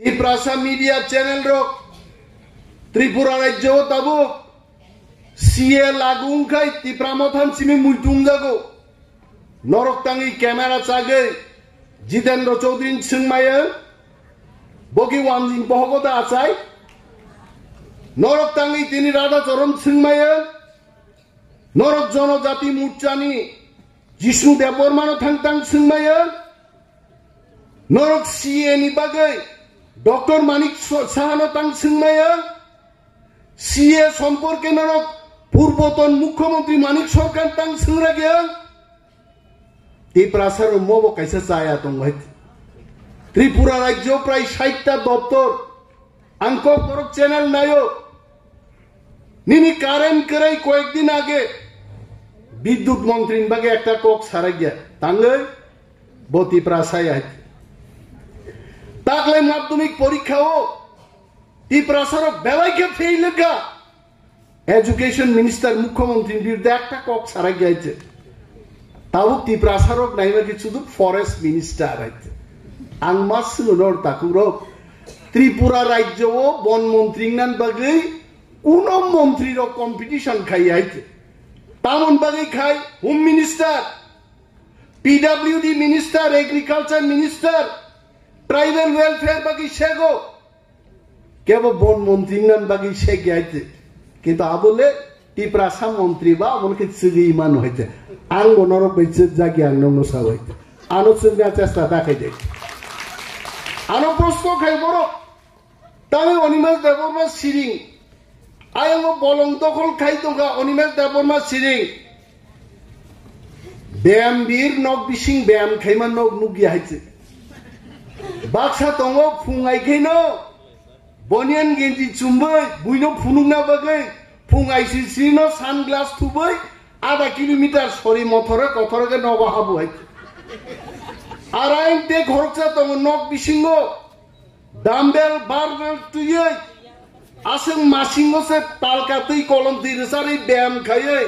ত্রিপ্রাসা media channel রক ত্রিপুরা রাজ্য তাবুক সিএ লাগুং খাই ত্রিপ্রামথান সিমি মুইটুং জাগো। নরক তাঙ্গি ক্যামেরা চাগে, জিতেন্দ্র চৌধুরী সিংমায়ে বকি ওয়ানজিং বহগতা আচাই নরক তিনি রাধাচরণ সিংমায়ে নরক জনজাতি মুরচানি জিষ্ণু দেববর্মানো থাংতাং সিংমায়ে নরক সিএ bagai ডক্টর মানিক সাহানো তাং সিংমায়া সিএ সম্পর্কে নরক পূর্বতন মুখ্যমন্ত্রী মানিক সরকার তাং সিংরা গিয়া ত্রিপুরাসার মব কাইসা চায়া দং ত্রিপুরা রাজ্য প্রায় ষাটটা দপ্তর আঙ্ক করক চ্যানেল নায়ক। নিনি কারেন্ট করাই কয়েকদিন আগে বিদ্যুৎ মন্ত্রীর বাগে একটা কক সারা গিয়া তাঙ্গে বতি প্রাসায় আছে তাকলে মাধ্যমিক পরীক্ষাও ত্রিপ্রাসারক বেলাইকে ফেইল গা এডুকেশন মিনিস্টার মুখ্যমন্ত্রীর বিরুদ্ধে একটা কক সারা গিয়েছে তাও ত্রিপ্রাসারক নাইবা কিছু ফরেস্ট মিনিস্টার আছে আং মাস নর তাকুরক ত্রিপুরা রাজ্য ও বন মন্ত্রী নান বাগে কোন মন্ত্রীর কম্পিটিশন খাই আইছে। তামন বাগে খাই home minister PWD minister agriculture minister tribal welfare বাকি শেগো কেবল বন মন্ত্রী নাম বাকি শেগে আইতে কিন্তু আবলে টিপ্রাসা মন্ত্রী বা আমলকে চিগি ইমান হইতে। আং বনর বৈছে জাগি আং নং সা হইতে আনো চিন্তা চেষ্টা দেখাই দেখ আনো প্রশ্ন খাই বড়। তাই অনিমেষ দেবর্মা সিরিং আয়ঙ্গ বলং দখল খাই তোগা, অনিমেষ দেবর্মা সিরিং ব্যায়াম বীর নক বিসিং ব্যায়াম খাইমান নক নুগিয়া হাইছে baksa tongo phungai বনিয়ান গেঞ্জি genji chumbai buino phunungna bagai phungai sunglass থুবই আধা কিলোমিটার সরি মথরে কথরকে নবহাবু হাই আর আইন তে ঘরচা তম নক বিসিঙ্গ ডাম্বেল বারবেল তুইয়ে আসেন মাসিঙ্গ সে তালকাতেই কলম তিরসারি ব্যায়াম খাইয়ে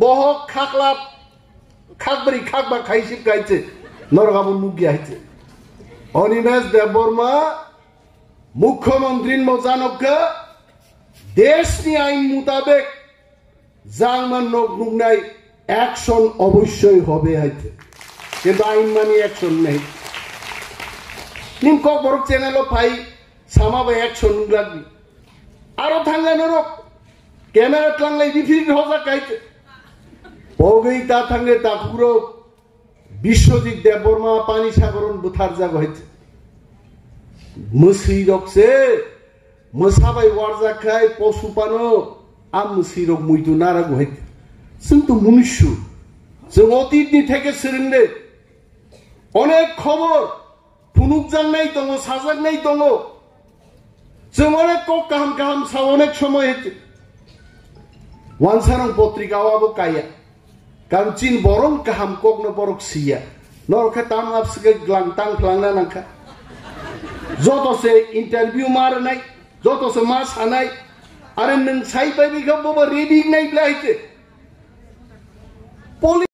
বহ খাকলা খাকবারি খাকবা খাইছে গাইছে নরগাবু লুকিয়ে হয়েছে অনিমেষ দেববর্মা, মুখ্যমন্ত্রী মজানককে দেশনি আইন মোতাবেক জাংমান নক নুগনাই অ্যাকশন অবশ্যই হবে হাইতে কিন্তু আইন মানি অ্যাকশন নেই। নিম কক বড় চ্যানেল ফাই সামাবে অ্যাকশন লাগবি। আরও থাঙ্গা নরক, ক্যামেরা টাংলাই বিফির হজা কাইতে। বগৈ তা থাঙ্গে তা পুরো বিশ্বজিৎ দেববর্মা পানি সাগরণ, বুথার জাগ হয়েছে মসি রকছে মোসাবাই ওয়ারজা খায়, পশু পশুপানো আম মুসিরক মুইতু নারাগ হইতে। কিন্তু মনুষ্য, যে অতীত থেকে সিরিন্দে অনেক খবর, ফুনুক জান নাই দঙ সাজাক নাই দঙ যে অনেক কক কাহাম কাহাম সা অনেক সময় হয়েছে ওয়ানসারং পত্রিকাও আবো কাইয়া। পত্রিকাওয়াবো কায়া কারণ চীন বরং কাহাম কগ্ন বরক সিয়া নরখা তাম আপসকে গ্লাং তাং গ্লাংনা নাখা যতসে ইন্টারভিউ মার নাই যতসে মা সানাই আরে নং সাই পাইবি গব রেডি নাই ব্লাইতে